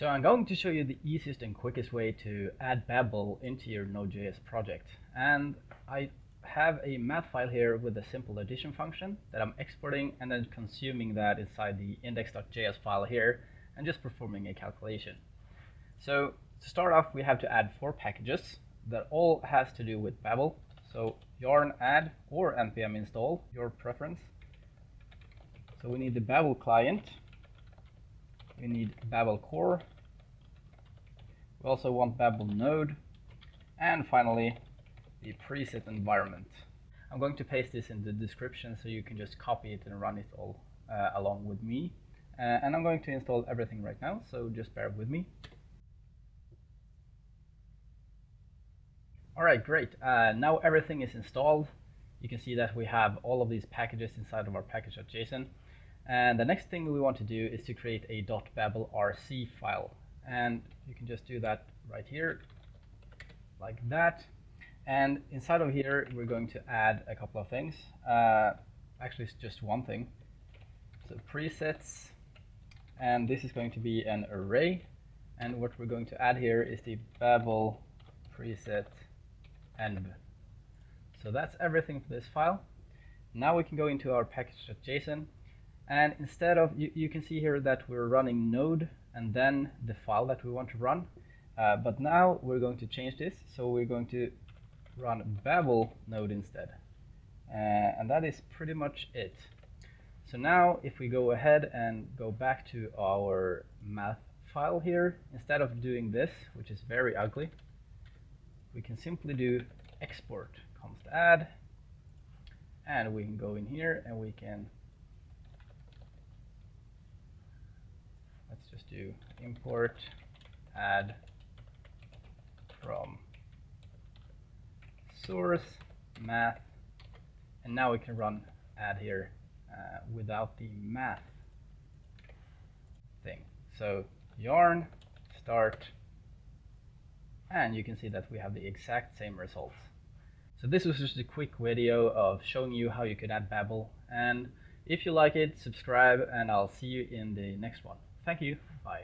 So I'm going to show you the easiest and quickest way to add Babel into your Node.js project. And I have a math file here with a simple addition function that I'm exporting and then consuming that inside the index.js file here and just performing a calculation. So to start off, we have to add four packages that all has to do with Babel. So yarn add or npm install, your preference. So we need the Babel client we need Babel core. We also want Babel node. And finally, the preset environment. I'm going to paste this in the description so you can just copy it and run it all uh, along with me. Uh, and I'm going to install everything right now, so just bear with me. All right, great. Uh, now everything is installed. You can see that we have all of these packages inside of our package.json. And the next thing we want to do is to create a .babelrc file. And you can just do that right here, like that. And inside of here, we're going to add a couple of things. Uh, actually, it's just one thing. So presets, and this is going to be an array. And what we're going to add here is the Babel preset env. So that's everything for this file. Now we can go into our package.json and instead of, you, you can see here that we're running node and then the file that we want to run. Uh, but now we're going to change this. So we're going to run Babel node instead. Uh, and that is pretty much it. So now if we go ahead and go back to our math file here, instead of doing this, which is very ugly, we can simply do export const add and we can go in here and we can let's just do import add from source math and now we can run add here uh, without the math thing. So yarn start and you can see that we have the exact same results. So this was just a quick video of showing you how you could add Babel and if you like it subscribe and I'll see you in the next one Thank you. Bye.